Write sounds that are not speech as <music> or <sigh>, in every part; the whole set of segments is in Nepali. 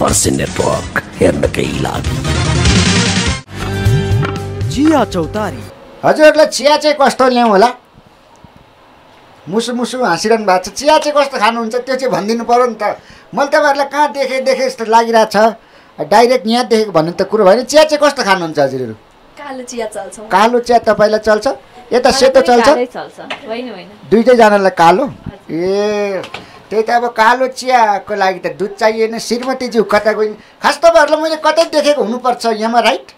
फर्सी नेटवर्क हेर्नकै लागि जिया चौतारी हजुरहरूलाई चिया चाहिँ कस्तो ल्याउँ होला? मुसु मुसु हाँसिरहनु भएको छ। चिया चाहिँ कस्तो खानुहुन्छ? त्यो चाहिँ भनिदिनु पऱ्यो नि त। मैले तपाईँहरूलाई कहाँ देखेँ देखेँ जस्तो लागिरहेको छ डाइरेक्ट यहाँ देखेको भन्ने त कुरो भएन। चिया चाहिँ कस्तो खानुहुन्छ हजुरहरू? कालो चिया चल्छ। कालो चिया तपाईँलाई चल्छ? यता सेतो चल्छ? दुइटैजनालाई कालो? ए त्यही त अब कालो चियाको लागि त दुध चाहिएन श्रीमतीज्यू कता गइन् खास तपाईँहरूलाई मैले कतै देखेको हुनुपर्छ यहाँमा राइट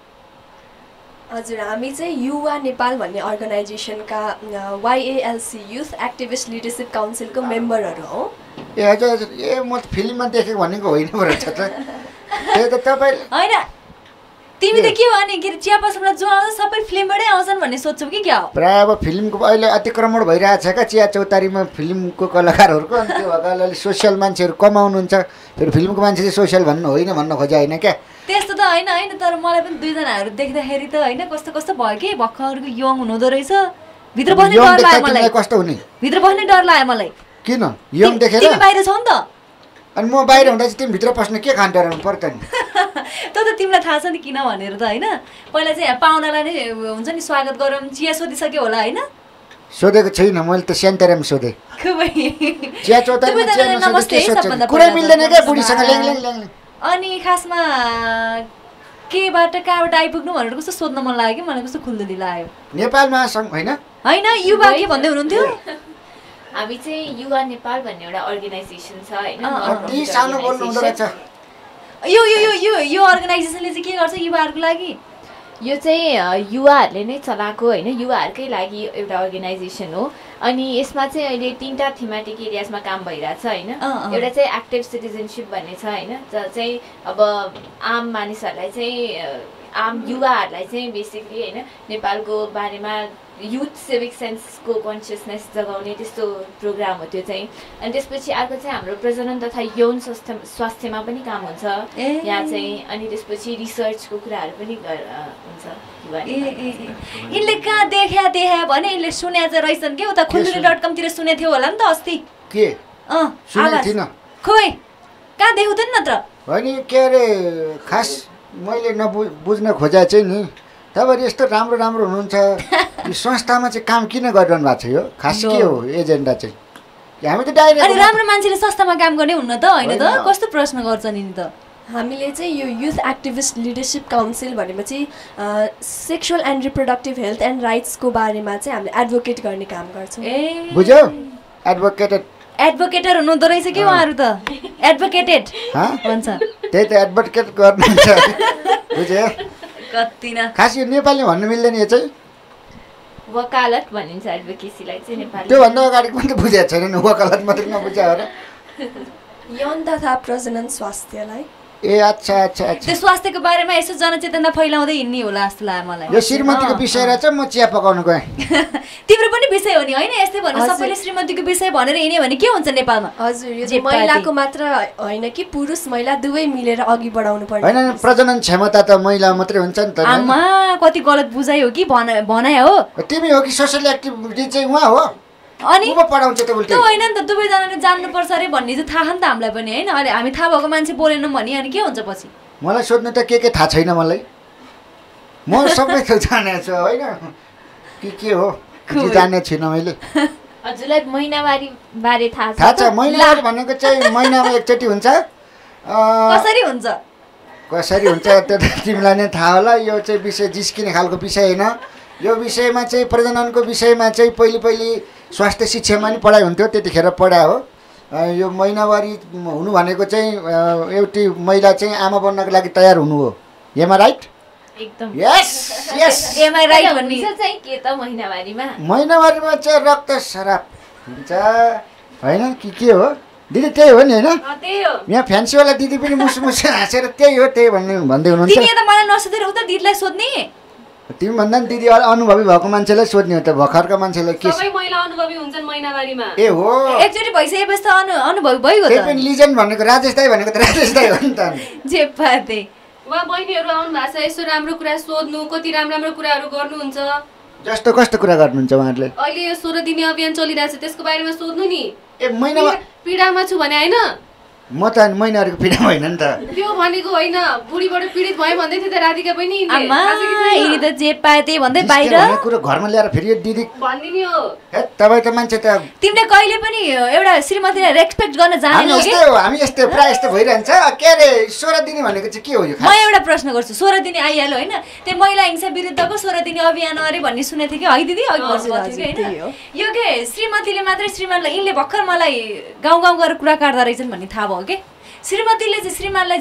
हजुर हामी चाहिँ युवा नेपाल भन्ने अर्गनाइजेसनका वाइएएलसी युथ एक्टिभिस्ट लिडरसिप काउन्सिलको मेम्बरहरू हौ। ए हजुर हजुर ए म फिल्ममा देखेको भनेको होइन रहेछ त। त्यही त तपाईँ <laughs> होइन तिमी त के? भने के अरे चिया पसलबाट जो आउँछ सबै फिल्मबाटै आउँछन् भन्ने सोध्छौ कि क्या हो? प्रायः अब फिल्मको अहिले अतिक्रमण भइरहेको छ क्या चिया चौतारीमा फिल्मको कलाकारहरूको अनि त्यो भएको अलिअलि सोसियल मान्छेहरू कमाउनुहुन्छ फेरि फिल्मको मान्छे चाहिँ सोसियल भन्नु होइन भन्न खोजे होइन क्या? त्यस्तो त होइन होइन तर मलाई पनि दुईजनाहरू देख्दाखेरि त होइन कस्तो कस्तो भयो कि? भर्खरको यङ हुनुहुँदो रहेछ। भित्र बस्ने डर लाग्यो मलाई। कस्तो हुने? भित्र बस्ने डर लाग्यो मलाई। किन? यङ देखेर? बाहिर छौ नि त। अनि म बाहिर हुँदा चाहिँ तिमी भित्र पस्न के खान डराउनु पर्यो त नि? <laughs> त त तिमीलाई थाहा छ नि किन भनेर त होइन? पहिला चाहिँ पाहुनालाई नै हुन्छ नि स्वागत गरौँ चिया सोधिसक्यो होला होइन? सोधेको छैन मैले त सेन्टरम सोधेँ। चिया कुरै। मिल्दैन क्या बुढीसँग। अनि खासमा केबाट कहाँबाट आइपुग्नु भनेर कस्तो सोध्न मन लाग्यो कि? मलाई कस्तो खुल्दुली लाग्यो। नेपाल महासङ्घ होइन? होइन युवा के भन्दै हुनुहुन्थ्यो? हामी चाहिँ युवा नेपाल भन्ने एउटा अर्गनाइजेसन छ होइन? यो यो यो यो यो अर्गनाइजेसनले चाहिँ के गर्छ युवाहरूको लागि? यो चाहिँ युवाहरूले नै चलाएको होइन? युवाहरूकै लागि एउटा अर्गनाइजेसन हो। अनि यसमा चाहिँ अहिले तिनवटा थिमेटिक एरियाजमा काम भइरहेछ होइन। एउटा चाहिँ एक्टिभ सिटिजनसिप भन्ने छ होइन? जहाँ चाहिँ अब आम मानिसहरूलाई चाहिँ आम युवाहरूलाई चाहिँ बेसिकली होइन? नेपालको बारेमा युथ सिभिक सेन्सको कन्सियसनेस जगाउने त्यस्तो प्रोग्राम हो त्यो चाहिँ। अनि त्यसपछि अर्को चाहिँ हाम्रो प्रजनन तथा यौन स्वास्थ्य स्वास्थ्यमा पनि काम हुन्छ। यहाँ चाहिँ अनि त्यसपछि रिसर्चको कुराहरू पनि हुन्छ। यिनले कहाँ देख्या देख्या भने यिनले सुन्या चाहिँ रहेछन् कि? उता सुन्यो? डट कमतिर सुनेको थियो होला नि त अस्ति। के? खोइ कहाँ देखाउँदैन नत्र? होइन के अरे खास मैले नबु बुझ्न खोजा चाहिँ नि। तपाईँहरू यस्तो राम्रो राम्रो हुनुहुन्छ। <laughs> यो संस्थामा चाहिँ काम किन गरिरहनु भएको छ यो? खास के हो एजेन्डा चाहिँ? हामी त अनि डाइरेक्ट राम्रो मान्छेले सस्तामा काम गर्ने हुन्न त होइन त। कस्तो प्रश्न गर्छ नि त? हामीले चाहिँ यो युथ एक्टिभिस्ट लिडरसिप काउन्सिल भनेपछि sexual and reproductive health and राइट्सको बारेमा चाहिँ हामीले एडभोकेट गर्ने काम गर्छौँ। ए। बुझ्यौ? एडभोकेटेड एडभोकेटर हुनुहुँदो रहेछ कि उहाँहरू त? एडभोकेटेड हँ? भन्छ त्यही त एडभोकेट गर्नुहुन्छ। <laughs> बुझ्यो? कति न खास यो नेपाली भन्नु मिल्दैन यो चाहिँ। वकालत भनिन्छ एडभोकेसीलाई चाहिँ नेपाली त्योभन्दा अगाडि पनि त बुझेको छैन नि वकालत मात्रै नबुझ्यो हो र यौन तथा प्रजनन स्वास्थ्यलाई ए अच्छा अच्छा त्यो अच्छा स्वास्थ्यको बारेमा यसो जनचेतना फैलाउँदै हिँड्ने होला जस्तो लाग्यो मलाई। यो श्रीमतीको विषय रहेछ म चिया पकाउनु गएँ <laughs> तिम्रो पनि विषय हो नि होइन यस्तै भन्नु। सबैले श्रीमतीको विषय भनेर हिँड्यो भने के हुन्छ नेपालमा? हजुर यो महिलाको मात्र होइन कि पुरुष महिला दुवै मिलेर अघि बढाउनु होइन पर्ने प्रजनन क्षमता त महिला मात्रै हुन्छ नि त आमा कति गलत बुझाइ हो कि भन भनाइ हो? तिमी हो कि सोसियल एक्टिभिटी चाहिँ उहाँ हो। अनि त्यो होइन नि त दुवैजनाले जान्नुपर्छ अरे भन्ने चाहिँ थाहा नि त हामीलाई पनि होइन? अहिले हामी थाहा भएको मान्छे बोलेनौँ भने अनि के हुन्छ पछि? मलाई सोध्नु त के के थाहा छैन मलाई? म सबै थोक जानेको छु होइन? के के हो? के जानेको छुइनँ मैले? <laughs> हजुरलाई महिनावारी बारे थाहा थाहा? छ महिनावारी भनेको चाहिँ महिनामा एकचोटि हुन्छ। कसरी हुन्छ? कसरी हुन्छ त्यो त तिमीलाई नै थाहा होला यो चाहिँ विषय जिस्किने खालको विषय होइन। यो विषयमा चाहिँ प्रजननको विषयमा चाहिँ पहिले पहिले स्वास्थ्य शिक्षामा नि पढाइ हुन्थ्यो त्यतिखेर पढायो हो। यो महिनावारी हुनु भनेको चाहिँ एउटी महिला चाहिँ आमा बन्नको लागि तयार हुनु हो। एमा राइट एकदम। यस यस एमआई राइट भन्ने? हुन्छ चाहिँ के त महिनावारीमा? महिनावारीमा चाहिँ रक्त सराप हुन्छ। होइन कि के हो? दिदी त्यही हो नि होइन? अँ, त्यही हो। यहाँ फ्यान्सीवाला दिदी पनि मुसु मुसु हाँसेर त्यही हो त्यही भन्ने भन्दै हुनुहुन्छ। तिमी त मलाई नसोधेर उता दिदीलाई सोध्ने। तिमी भन्दा नि दिदी अनुभवी भएको मान्छेलाई सोध्ने हो त भर्खरका मान्छेलाई के सबै महिला अनुभवी हुन्छन् महिनावारीमा ए हो। एकचोटि भइसकेपछि त अनु अनुभव भइगयो त्यही पनि लिजेन्ड भनेको राजेश दाई भनेको त राजेश दाई हो नि त। जे पाते। उहाँ बहिनीहरू आउनु भएको छ यसो राम्रो कुरा सोध्नु कति राम्रो राम्रो कुराहरू गर्नुहुन्छ? जस्तो कस्तो कुरा गर्नुहुन्छ उहाँहरूले? अहिले यो सोह्र दिने अभियान चलिरहेछ त्यसको बारेमा सोध्नु नि। ए महिनामा पीडा- पीडामा छु भने होइन। म त महिनाहरूको पीडा होइन नि त। त्यो भनेको होइन बुढीबाट पीडित भयो भन्दै थियो त राधिका पनि? यिनी त जे पाए त्यही भन्दै बाहिर। कुरो घरमा ल्याएर फेरि यो दिदी भनिदिने हो। हे तपाईँ त मान्छे त तिमीले कहिले पनि एउटा श्रीमतीलाई रेस्पेक्ट गर्न हामी जानेनौ कि? हामी यस्तै प्रायः यस्तो भइरहन्छ। के अरे ईश्वर दिने भनेको चाहिँ के हो यो म एउटा प्रश्न गर्छु सोह्र दिने आइहाल्यो होइन? त्यो महिला हिंसा विरुद्धको सोह्र दिने अभियान अरे भन्ने सुनेको थिएँ कि? है दिदी अघि भन्नुभएको थियो कि। होइन? यो के श्रीमतीले मात्रै श्रीमानलाई यिनले भर्खर मलाई गाउँ गाउँ गएर कुरा काट्दो रहेछन् भन्ने थाहा भयो। कि श्रीमतीले चाहिँ श्रीमानलाई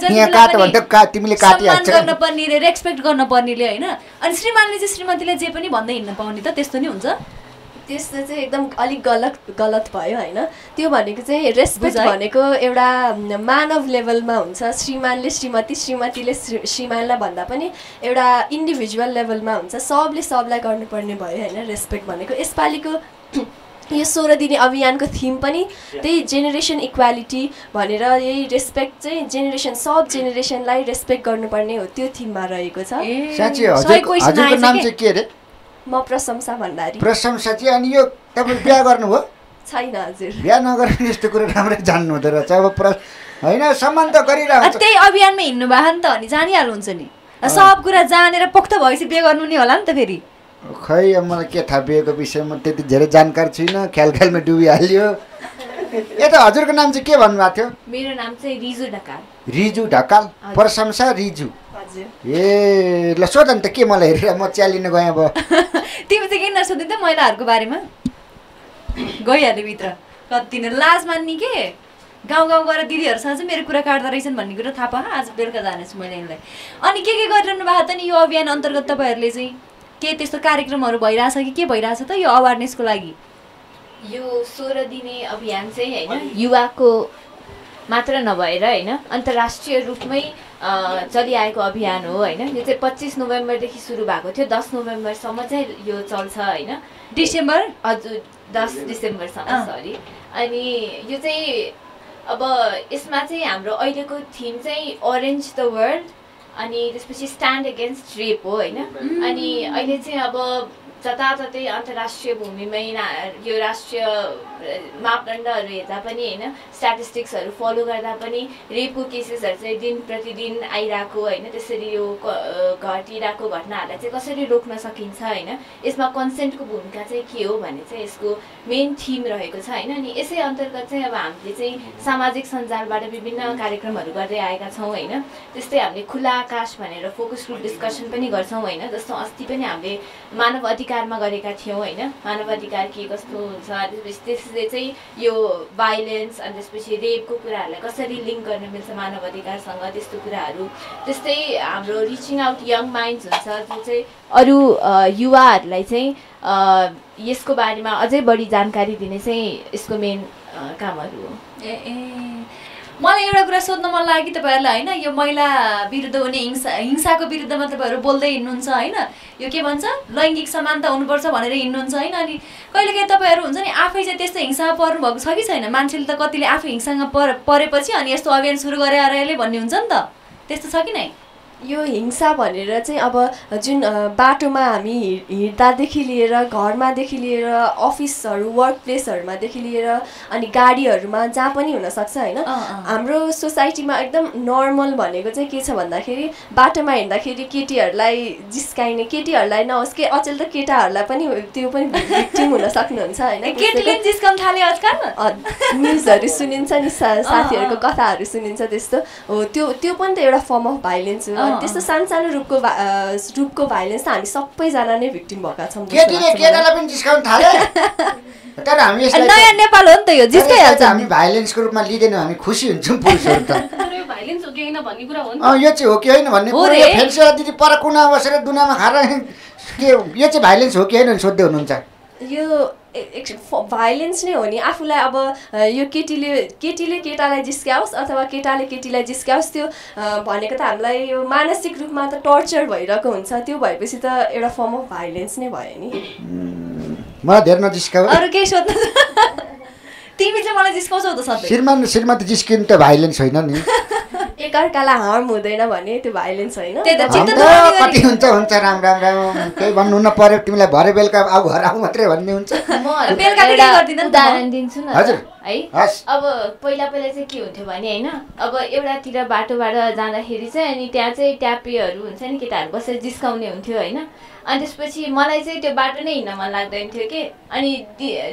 गर्न पर्नेले रेस्पेक्ट गर्न पर्नेले होइन? अनि श्रीमानले चाहिँ श्रीमतीले जे पनि भन्दै हिँड्न पाउने त त्यस्तो नि हुन्छ? त्यस्तो चाहिँ एकदम अलिक गलत गलत भयो होइन? त्यो भनेको चाहिँ रेस्पेक्ट। भनेको एउटा मानव लेभलमा हुन्छ। श्रीमानले श्रीमती श्रीमतीले श्री- श्रीमानलाई भन्दा पनि एउटा इन्डिभिजुअल लेभलमा हुन्छ। सबले सबलाई गर्नुपर्ने भयो होइन? रेस्पेक्ट भनेको। यसपालिको यो सोह्र दिने अभियानको थिम पनि त्यही जेनेरेसन इक्वालिटी भनेर यही रेस्पेक्ट चाहिँ जेनेरेसन सब जेनेरेसनलाई रेस्पेक्ट गर्नुपर्ने हो त्यो थिममा रहेको छ। म प्रशंसा भण्डारी। प्रशंसा चाहिँ अनि यो तपाईँ बिहा गर्नुभयो छैन हजुर। बिहा नगरेर यस्तो कुरो राम्रै जान्नु हुँदो रहेछ। अब होइन सम्मान त अ, गरिरहन्छ त्यही अभियानमा हिँड्नु भयो नि त अनि जानिहाल्नुहुन्छ नि। सब कुरा जानेर पोख्त भएपछि बिहे गर्नु नि होला नि त फेरि। खै अब मलाई के थाहा बिहेको विषयमा त्यति धेरै जानकार छुइनँ। ख्याल ख्यालमा डुबिहाल्यो। ए त हजुरको नाम चाहिँ के भन्नुभएको थियो? मेरो नाम चाहिँ रिजु ढकाल। रिजु ढकाल? प्रशंसा रिजु। ए ल सोध नि त के मलाई हेरेर म च्यालिन गएँ अब। <laughs> तिमी चाहिँ किन सोधिन्छ महिलाहरूको बारेमा। गइहाल्यो भित्र। कति नै लाज मान्ने के? गाउँ गाउँ गएर दिदीहरूसँग चाहिँ मेरो कुरा काट्दो रहेछन् भन्ने कुरा थाहा पाएँ। आज बेलुका जानेछु मैले यिनलाई। अनि के के गरिरहनु भएको त नि यो अभियान अन्तर्गत तपाईँहरूले चाहिँ? के त्यस्तो कार्यक्रमहरू भइरहेछ कि के भइरहेछ त यो अवेरनेसको लागि? यो सोह्र दिने अभियान चाहिँ होइन युवाको मात्र नभएर होइन अन्तर्राष्ट्रिय रूपमै चलिआएको अभियान हो होइन। यो चाहिँ पच्चिस नोभेम्बरदेखि सुरु भएको थियो। दस नोभेम्बरसम्म चाहिँ यो चल्छ होइन। डिसेम्बर? हजुर दस डिसेम्बरसम्म। सरी। अनि यो चाहिँ अब यसमा चाहिँ हाम्रो अहिलेको थिम चाहिँ अरेन्ज द वर्ल्ड अनि त्यसपछि स्ट्यान्ड एगेन्स्ट रेप हो होइन? अनि अहिले चाहिँ अब जताततै अन्तर्राष्ट्रिय भूमिमै ना- यो राष्ट्रिय मापदण्डहरू हेर्दा पनि होइन स्ट्याटिस्टिक्सहरू फलो गर्दा पनि रेपको केसेसहरू चाहिँ दिन प्रतिदिन आइरहेको होइन त्यसरी यो घटिरहेको घटनाहरूलाई चाहिँ कसरी रोक्न सकिन्छ होइन यसमा कन्सेन्टको भूमिका चाहिँ के हो भन्ने चाहिँ यसको मेन थिम रहेको छ होइन अनि यसै अन्तर्गत चाहिँ अब हामीले चाहिँ सामाजिक सञ्जालबाट विभिन्न कार्यक्रमहरू गर्दै आएका छौँ होइन त्यस्तै हामीले खुला आकाश भनेर फोकस ग्रुप डिस्कसन पनि गर्छौँ होइन जस्तो अस्ति पनि हामीले मानव अधिकारमा गरेका थियौँ होइन? मानव अधिकार के कस्तो हुन्छ? त्यसपछि त्यसले चाहिँ यो भाइलेन्स अनि त्यसपछि रेपको कुराहरूलाई कसरी लिङ्क गर्न मिल्छ मानव अधिकारसँग? त्यस्तो कुराहरू। त्यस्तै हाम्रो रिचिङ आउट यङ माइन्ड्स हुन्छ जो चाहिँ अरू युवाहरूलाई चाहिँ यसको बारेमा अझै बढी जानकारी दिने चाहिँ यसको मेन कामहरू हो। ए ए। मलाई एउटा कुरा सोध्न मन लाग्यो कि तपाईँहरूलाई होइन? यो महिला विरुद्ध हुने हिंसा हिंसाको विरुद्धमा तपाईँहरू बोल्दै हिँड्नुहुन्छ होइन? यो के भन्छ? लैङ्गिक समानता हुनुपर्छ भनेर हिँड्नुहुन्छ होइन? अनि कहिलेकाहीँ तपाईँहरू हुन्छ नि आफै चाहिँ त्यस्तो हिंसामा पर्नुभएको छ कि छैन? मान्छेले त कतिले आफै हिंसामा पर परेपछि अनि यस्तो अभियान सुरु गरे अरे भन्ने हुन्छ नि त। त्यस्तो छ कि नै? यो हिंसा भनेर चाहिँ अब जुन बाटोमा हामी हिँड्दादेखि लिएर घरमादेखि लिएर अफिसहरू वर्क प्लेसहरूमादेखि लिएर अनि गाडीहरूमा जहाँ पनि हुनसक्छ होइन। हाम्रो सोसाइटीमा एकदम नर्मल भनेको चाहिँ के छ भन्दाखेरि बाटोमा हिँड्दाखेरि केटीहरूलाई जिस्काइने केटीहरूलाई नहोस् के अचेल त केटाहरूलाई पनि त्यो पनि भिक्टिम हुन सक्नुहुन्छ होइन न्युजहरू सुनिन्छ नि साथीहरूको कथाहरू सुनिन्छ त्यस्तो। हो त्यो त्यो पनि त एउटा फर्म अफ भाइलेन्स हो। त्यस्तो सानो सानो रूपको भा- अ, रूपको भाइलेन्स त हामी सबैजना नै भिक्टिम भएका छौँ <laughs> तर हामी यसलाई नयाँ नेपाल हो नि त यो जिस्काइहाल्छ हामी भाइलेन्सको रूपमा लिँदैनौँ हामी खुसी हुन्छौँ पुरुषहरू त। <laughs> यो भाइलेन्स हो कि होइन भन्ने कुरा हो नि अँ यो चाहिँ हो कि होइन भन्ने हो कुरो। रे। यो फेन्सेला दिदी पर कुना बसेर दुनामा खाएर के यो चाहिँ भाइलेन्स हो कि होइन सोध्दै हुनुहुन्छ। यो भाइलेन्स नै हो नि। आफूलाई अब यो केटीले केटीले केटालाई जिस्क्याओस् अथवा केटाले केटीलाई जिस्क्याओस् त्यो भनेको त हामीलाई यो मानसिक रूपमा त टर्चर भइरहेको हुन्छ। त्यो भएपछि त एउटा फर्म अफ भाइलेन्स नै भयो नि। मलाई धेरै नजिस्काऊ अरू केही सोध्नु तिमी चाहिँ मलाई जिस्काउँछौ त सधैँ। श्रीमान श्रीमती जिस्किनु त भाइलेन्स होइन नि। <laughs> एकअर्कालाई हार्म हुँदैन भने त्यो भाइलेन्स होइन। कति हुन्छ हुन्छ राम राम राम। केही भन्नु न पर्यो तिमीलाई भरे बेलुका आऊ घर आऊ मात्रै भन्ने हुन्छ। उदाहरण दिन्छु न। हजुर। है? अब पहिला पहिला चाहिँ के हुन्थ्यो भने होइन अब एउटातिर बाटोबाट जाँदाखेरि चाहिँ अनि त्यहाँ चाहिँ ट्यापेहरू हुन्छ नि केटाहरू बसेर जिस्काउने हुन्थ्यो होइन। अनि त्यसपछि मलाई चाहिँ त्यो बाटो नै हिँड्न मन लाग्दैन थियो कि। अनि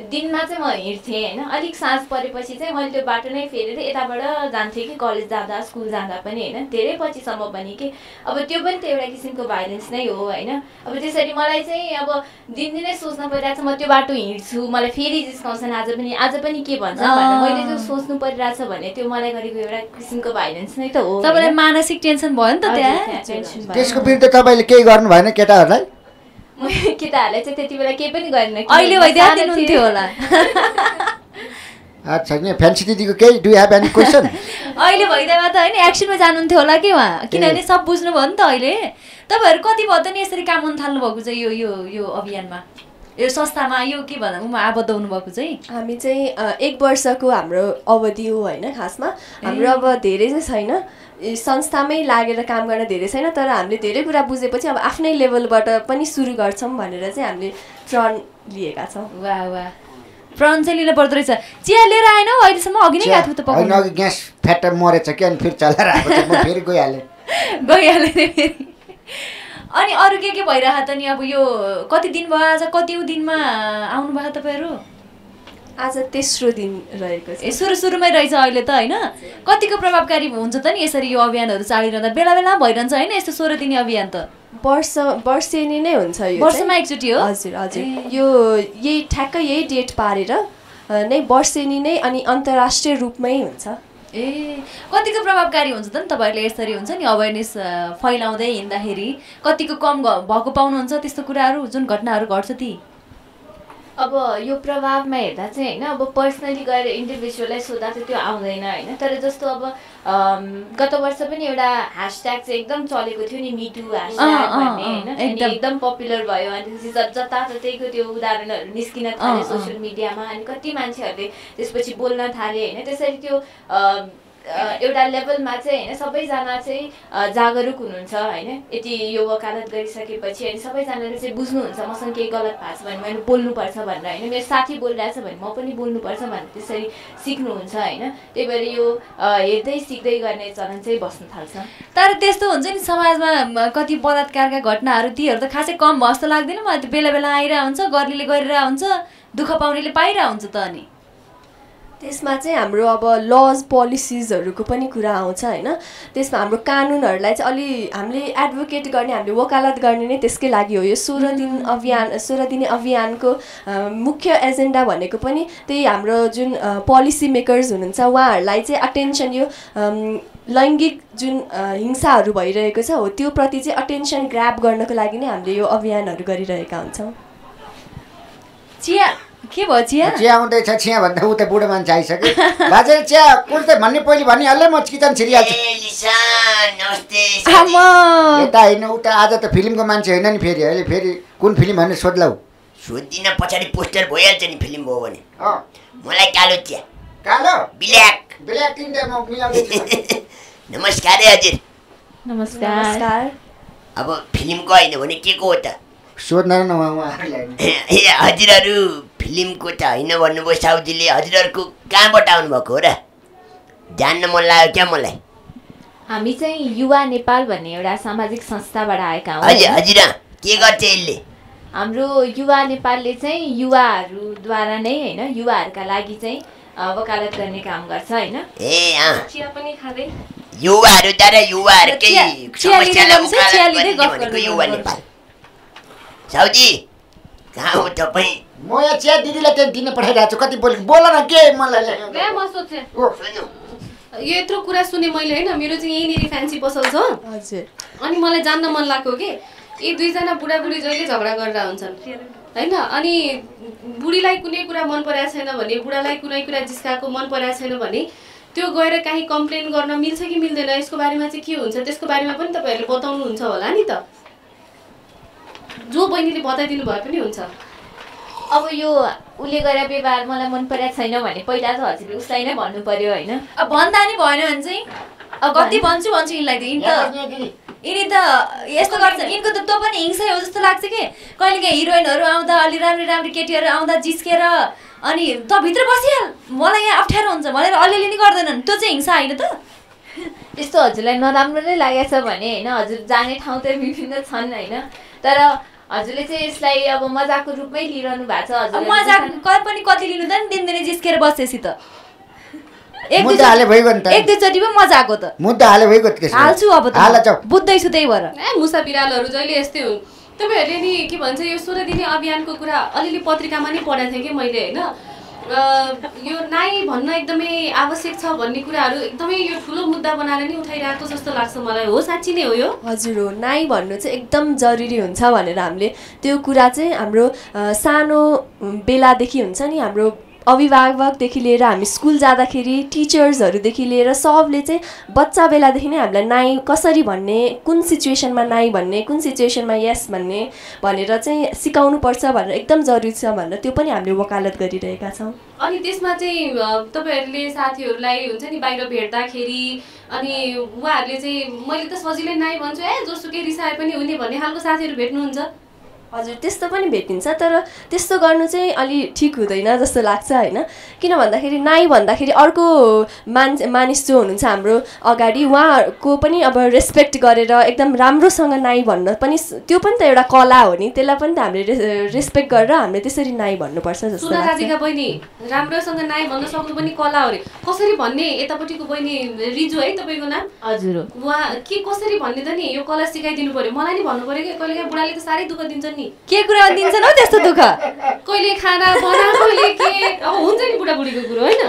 दिनमा चाहिँ म हिँड्थेँ होइन। अलिक साँझ परेपछि चाहिँ मैले त्यो बाटो नै फेरेर यताबाट जान्थेँ कि कलेज जाँदा स्कुल जाँदा पनि होइन। धेरै पछिसम्म पनि कि। अब त्यो पनि त एउटा किसिमको भाइलेन्स नै हो होइन। अब त्यसरी मलाई चाहिँ अब दिनदिनै सोच्न परिरहेको छ म त्यो बाटो हिँड्छु मलाई फेरि जिस्काउँछन्। आज पनि आज पनि के भन्छ भनेर मैले जो सोच्नु परिरहेछ भने त्यो मलाई गरेको एउटा किसिमको भाइलेन्स नै त हो तपाईँलाई? मानसिक टेन्सन भयो नि त त्यहाँ। त्यसको विरुद्ध तपाईँले केही गर्नु भएन केटाहरूलाई? <laughs> केटाहरूलाई चाहिँ त्यति बेला केही पनि गरेन अहिले म भइदिया सानो दिनुहुन्थ्यो थिएँ। होला। <laughs> अच्छा यहाँ फ्यान्सी दिदीको केही डु हेभ एनी क्वेसन अहिले भइदिएमा त होइन एक्सनमा जानुहुन्थ्यो होला कि उहाँ? किनभने सब बुझ्नुभयो नि त अहिले। तपाईँहरू कति भयो त नि यसरी काम गर्न थाल्नु भएको यो यो यो अभियानमा? यो संस्थामा यो के भन्दा उमा आबद्ध हुनुभएको चाहिँ? हामी चाहिँ एक वर्षको हाम्रो अवधि हो होइन खासमा। हाम्रो अब धेरै चाहिँ छैन। संस्थामै लागेर काम गर्न धेरै छैन तर हामीले धेरै कुरा बुझेपछि अब आफ्नै लेभलबाट पनि सुरु गर्छौँ भनेर चाहिँ हामीले प्रण लिएका छौँ। वाह वाह। प्रण चाहिँ लिनु पर्दो रहेछ। चिया लिएर आएन हौ अहिलेसम्म? अघि नै गएको होइन अघि ग्यास फ्याक्टर मरेछ कि अनि फेरि चलाएर आएको फेरि गइहालेँ। <laughs> फेरि अनि अरू के के भइरहेको त नि अब यो कति दिन भयो आज कति दिनमा आउनुभयो तपाईँहरू? आज तेस्रो दिन रहेको छ। सुरु सुरुमै रहेछ अहिले त होइन? कतिको प्रभावकारी हुन्छ त नि यसरी यो अभियानहरू चालिरहँदा? बेला बेला भइरहन्छ होइन? यस्तो सोह्र दिने अभियान त। वर्ष वर्षेनी नै हुन्छ यो वर्षमा। एकचोटि हो? हजुर हजुर। यो यही ठ्याक्कै यही डेट पारेर नै वर्षेनी नै अनि अन्तर्राष्ट्रिय रूपमै हुन्छ। ए कतिको प्रभावकारी हुन्छ त नि तपाईँहरूले यसरी हुन्छ नि अवेरनेस फैलाउँदै हिँड्दाखेरि? कतिको कम भएको पाउनुहुन्छ त्यस्तो कुराहरू जुन घटनाहरू घट्छ ती? अब यो प्रभावमा हेर्दा चाहिँ होइन अब पर्सनली गएर इन्डिभिजुअललाई सोद्धा चाहिँ त्यो आउँदैन होइन तर जस्तो अब गत वर्ष पनि एउटा ह्यासट्याग चाहिँ एकदम चलेको थियो नि मिटु ह्यासट्याग भन्ने होइन एकदम। पपुलर भयो अनि जताततैको त्यो उदाहरणहरू निस्किन थाले अँ, अँ। सोसियल मिडियामा अनि कति मान्छेहरूले त्यसपछि बोल्न थाले होइन त्यसरी त्यो एउटा लेभलमा चाहिँ होइन सबैजना चाहिँ जागरुक हुनुहुन्छ होइन। यति यो वकालत गरिसकेपछि अनि सबैजनाले चाहिँ बुझ्नुहुन्छ मसँग केही गलत भएको छ भने मैले बोल्नुपर्छ भनेर होइन। मेरो साथी बोलिरहेछ भने म पनि बोल्नुपर्छ भनेर त्यसरी सिक्नुहुन्छ होइन। त्यही भएर यो हेर्दै सिक्दै गर्ने चलन चाहिँ बस्न थाल्छ। तर त्यस्तो हुन्छ नि समाजमा कति बलात्कारका घटनाहरू तीहरू त खासै कम भयो जस्तो लाग्दैन मलाई त्यो बेला बेला आइरहेको हुन्छ गर्नेले गरिरहेको हुन्छ दुःख पाउनेले पाइरहेको हुन्छ त अनि। त्यसमा चाहिँ हाम्रो अब लज पोलिसिजहरूको पनि कुरा आउँछ होइन? त्यसमा हाम्रो कानुनहरूलाई चाहिँ अलि हामीले एडभोकेट गर्ने हामीले वकालत गर्ने नै त्यसकै लागि हो यो सोह्र दिन अभियान सोह्र दिने अभियानको मुख्य एजेन्डा भनेको पनि त्यही हाम्रो जुन पोलिसी मेकर्स हुनुहुन्छ उहाँहरूलाई चाहिँ अटेन्सन यो लैङ्गिक जुन हिंसाहरू भइरहेको छ हो त्यो प्रति चाहिँ अटेन्सन ग्राप गर्नको लागि नै हामीले यो अभियानहरू गरिरहेका हुन्छौँ। चिया के भयो चिया? चिया आउँदैछ चिया भन्दा उता बुढो मान्छे आइसक्यो बाजे चिया कुर्दै भन्ने पहिले भनिहाल्यो म किचन छिरिहाल्छु यता होइन उता आज त फिल्मको मान्छे होइन नि फेरि। अहिले फेरि कुन फिल्म भन्ने सोध्लाउ। सोधिदिन पछाडि पोस्टर भइहाल्छ नि फिल्म भयो भने। मलाई कालो चिया। कालो? ब्ल्याक। ब्ल्याक <laughs> नमस्कार है हजुर। नमस्कार। नमस्कार। अब फिल्मको होइन भने के को हो त? सोध्न न उहाँहरूलाई <laughs> ए हजुरहरू फिल्मको त होइन भन्नुभयो साउजीले। हजुरहरूको कहाँबाट आउनुभएको हो र? जान्न मन लाग्यो क्या मलाई? हामी चाहिँ युवा नेपाल भन्ने एउटा सामाजिक संस्थाबाट आएका हौँ। हजुर? हजुर के गर्छ यसले? हाम्रो युवा नेपालले चाहिँ युवाहरूद्वारा नै होइन युवाहरूका लागि चाहिँ वकालत गर्ने काम गर्छ होइन। ए चिया पनि खाँदै। युवाहरूद्वारा युवाहरूकै समस्यालाई युवा। नेपाल। साउजी कहाँ हो तपाईँ? म यहाँ चिया दिदीलाई त्यहाँ दिन पठाइरहेको छु। कति बोल बोल न के मलाई यो यत्रो कुरा सुने मैले होइन मेरो चाहिँ यहीँनिर फ्यान्सी पसल छ हजुर। अनि मलाई जान्न मन लाग्यो कि यी दुईजना बुढाबुढी जहिले झगडा गरेर हुन्छन्। होइन अनि बुढीलाई कुनै कुरा मन परेको छैन भने बुढालाई कुनै कुरा जिस्काएको मन परेको छैन भने त्यो गएर काहीँ कम्प्लेन गर्न मिल्छ कि मिल्दैन यसको बारेमा चाहिँ के हुन्छ त्यसको बारेमा पनि तपाईँहरूले बताउनुहुन्छ होला नि त। जो बहिनीले बताइदिनु भए पनि हुन्छ। अब यो उसले गरेर व्यवहार मलाई मन परेको छैन भने पहिला त हजुरले उसलाई नै भन्नु पर्यो होइन। अब भन्दा नि भएन भने चाहिँ अब कति भन्छु भन्छु यिनलाई त यिनी त यस्तो गर्छ यिनको त तँ पनि हिंसै हो जस्तो लाग्छ कि? कहिले काहीँ हिरोइनहरू आउँदा अलि राम्री राम्री केटीहरू आउँदा जिस्केर अनि त भित्र बसिहाल। मलाई यहाँ अप्ठ्यारो हुन्छ भनेर अलिअलि नि गर्दैनन्। त्यो चाहिँ हिंसा होइन त। त्यस्तो हजुरलाई नराम्रो नै लागेको छ भने होइन हजुर जाने ठाउँ त विभिन्न छन् होइन। तर हजुरले चाहिँ यसलाई अब मजाको रूपमै लिइरहनु भएको छ। अब हजुर मजाक क- पनि कति लिनु त नि दिनदिनै जिस्केर बसेपछि त। एक मुद्दा हाले दुईचोटि पो मजा आएको त। मुद्दा हाले भइगयो। हाल्छु अब बुझ्दैछु त्यही भएर। ए मुसा बिरालोहरू जहिले यस्तै हुन्। तपाईँहरूले नि के भन्छ यो सोह्र दिने अभियानको कुरा अलिअलि पत्रिकामा नि पढाएको थिएँ कि मैले होइन? यो नाई भन्न एकदमै आवश्यक छ भन्ने कुराहरू एकदमै यो ठुलो मुद्दा बनाएर नि उठाइरहेको जस्तो लाग्छ मलाई हो। साँच्ची नै हो यो? हजुर हो। नाई भन्नु चाहिँ एकदम जरुरी हुन्छ भनेर हामीले त्यो कुरा चाहिँ हाम्रो सानो बेलादेखि हुन्छ नि हाम्रो अभिभावकदेखि लिएर हामी स्कुल जाँदाखेरि टिचर्सहरूदेखि लिएर सबले चाहिँ बच्चा बेलादेखि नै हामीलाई नाई कसरी भन्ने कुन सिचुएसनमा नाई भन्ने कुन सिचुएसनमा यस भन्ने भनेर चाहिँ सिकाउनु पर्छ भनेर एकदम जरुरी छ भनेर त्यो पनि हामीले वकालत गरिरहेका छौँ। अनि त्यसमा चाहिँ तपाईँहरूले साथीहरूलाई हुन्छ नि बाहिर भेट्दाखेरि अनि उहाँहरूले चाहिँ मैले त सजिलै नाइ भन्छु ए जोसुकै रिसाए पनि हुने भन्ने खालको साथीहरू भेट्नुहुन्छ? हजुर त्यस्तो पनि भेटिन्छ तर त्यस्तो गर्नु चाहिँ अलि ठिक हुँदैन जस्तो लाग्छ होइन? किन भन्दाखेरि नाई भन्दाखेरि अर्को मान्छे मानिस जो हुनुहुन्छ हाम्रो अगाडि उहाँहरूको पनि अब रेस्पेक्ट गरेर एकदम राम्रोसँग नाई भन्न पनि त्यो पनि त एउटा कला हो नि त्यसलाई पनि त हामीले रेस्पेक्ट गरेर हामीले त्यसरी नाई भन्नुपर्छ जस्तो बहिनी राम्रोसँग नाइ भन्न सक्नु पनि कला हो अरे कसरी भन्ने यतापट्टिको बहिनी रिजु है तपाईँको नाम? हजुर। उहाँ के कसरी भन्ने त नि यो कला सिकाइदिनु पर्यो। मलाई नि भन्नु पर्यो कि कहिले काहीँ बुढाले त साह्रै दुःख दिन्छन् नि? के कुरा दिन्छन् हौ त्यस्तो दुःख। कहिले खाना बना कहिले के अब हुन्छ नि बुढाबुढीको कुरो होइन?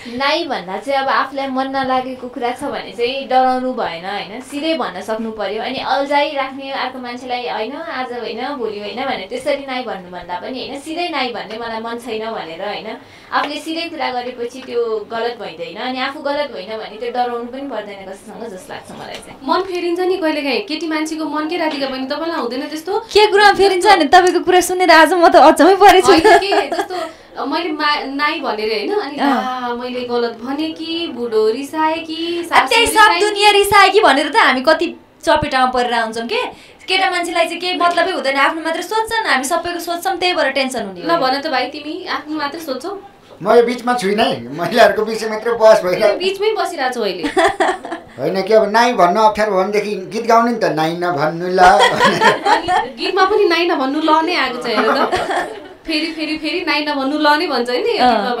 नाइ भन्दा चाहिँ अब आफूलाई मन नलागेको कुरा छ भने चाहिँ डराउनु भएन होइन? सिधै भन्न सक्नु पर्यो। अनि अल्झाइ राख्ने अर्को मान्छेलाई होइन आज होइन भोलि होइन भने त्यसरी नाइ भन्नुभन्दा पनि होइन सिधै नाइ भन्ने मलाई मन छैन भनेर होइन? आफूले सिधै कुरा गरेपछि त्यो गलत भइँदैन। अनि आफू गलत भएन भने त्यो डराउनु पनि पर्दैन कसैसँग जस्तो लाग्छ मलाई चाहिँ। मन फेरिन्छ नि कहिले काहीँ केटी मान्छेको मन के राधिका बहिनी तपाईँलाई हुँदैन त्यस्तो? के कुरा फेरिन्छ भने तपाईँको कुरा सुनेर आज म त अचम्मै परेछु। होइन कि जस्तो मैले मा नाइ भनेर होइन अनि मैले गलत भने कि बुढो रिसाए कि त्यही सब? दुनियाँ रिसाए कि भनेर त हामी कति चपेटामा परेर आउँछौँ के? केटा मान्छेलाई चाहिँ केही मतलबै हुँदैन आफ्नो मात्र सोध्छन् हामी सबैको सोध्छौँ त्यही भएर टेन्सन हुने ल हो। भन त भाइ तिमी आफ्नो मात्रै सोध्छौ। म यो बिचमा छुइनँ है महिलाहरूको बिचमा मात्रै बहस भइरहेको बिचमै बसिरहेको छु अहिले। <laughs> होइन कि अब नाइ भन्न अप्ठ्यारो भयो भनेदेखि गीत गाउने नि त नाइ नभन्नु ल। गीतमा पनि नाइ नभन्नु ल नै आएको छ हेर त। <laughs> फेरि फेरि फेरि नाइ नभन्नु ल नै भन्छ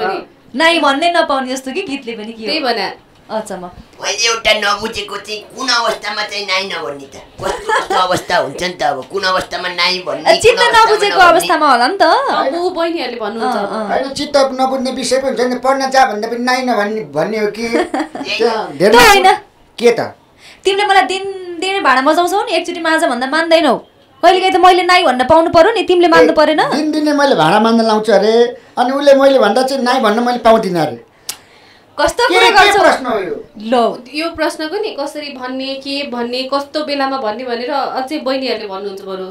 पनि। नाइ भन्नै नपाउने जस्तो कि गीतले पनि के त्यही हो भने अचम्म मैले एउटा नबुझेको चाहिँ कुन अवस्थामा चाहिँ नाइ नभन्ने त? कस्तो कस्तो अवस्था हुन्छ नि त अब? कुन अवस्थामा नाइ भन्ने चित्त अवस्थामा नबुझेको। अवस्थामा होला नि त। अब बहिनीहरूले भन्नुहुन्छ। होइन चित्त नबुझ्ने विषय पनि हुन्छ नि पढ्न जा भन्दा पनि नाइ नभन्ने भन्ने हो कि? होइन। के त? तिमीले मलाई दिन दिनै भाँडा मजाउँछौ नि। एकचोटि माझ भन्दा मान्दैनौ। कहिले काहीँ त मैले नाइ भन्न पाउनु पर्यो नि तिमीले मान्नु परेन। दिनदिनै मैले भाडा मान्न लाउँछु अरे अनि उसले मैले भन्दा चाहिँ नाइ भन्न मैले पाउँदिनँ अरे। कस्तो कुरा के गर्छौ? प्रश्न हो यो? लो। यो प्रश्नको नि कसरी भन्ने के भन्ने कस्तो बेलामा भन्ने भनेर अझै बहिनीहरूले भन्नुहुन्छ बरु।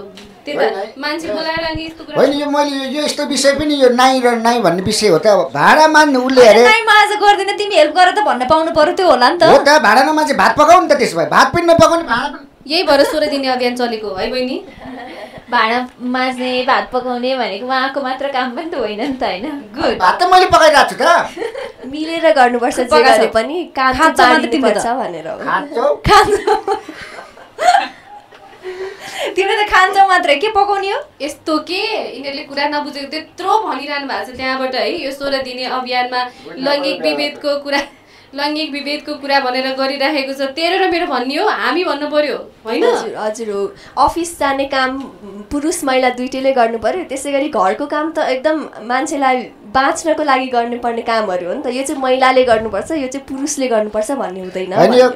त्यही होइन। त मान्छे बोलाएर अनि यस्तो कुरा होइन यो मैले यो- यस्तो विषय पनि यो नाइ र नाइ भन्ने विषय हो त। अब भाडा मान्नु उसले अरे। नाइ माझ गर्दैन तिमी हेल्प गर त भन्न पाउनु पर्यो त्यो होला नि हो त त भाडा नमाझे भात पकाउ नि त त्यसो भए। भात पनि नपकाउने भाडा पनि यही भएर सोह्र दिने अभियान चलेको है बहिनी? भाँडा माझ्ने भात पकाउने भनेको उहाँको मात्र काम पनि त होइन नि त होइन। गुड भात त मैले पकाइरहेको छु त। मिलेर गर्नुपर्छ जे। पनि। काम खान्छ भनेर हो। खान्छौ। <laughs> तिमीले त खान्छौ मात्रै। के पकाउने हो? यस्तो के? यिनीहरूले कुरा नबुझेको त्यत्रो भनिरहनु भएको छ त्यहाँबाट है? यो सोह्र दिने अभियानमा लैङ्गिक विभेदको कुरा लैङ्गिक विभेदको कुरा भनेर गरिराखेको छ। तेरो र मेरो भन्ने हो हामी भन्नु पर्यो होइन? हजुर हजुर हो। अफिस जाने काम पुरुष महिला दुइटैले गर्नु पर्यो। त्यसै गरी घरको काम त एकदम मान्छेलाई बाँच्नको लागि गर्नुपर्ने कामहरू हो नि त। यो चाहिँ महिलाले गर्नुपर्छ यो चाहिँ पुरुषले गर्नुपर्छ भन्ने हुँदैन।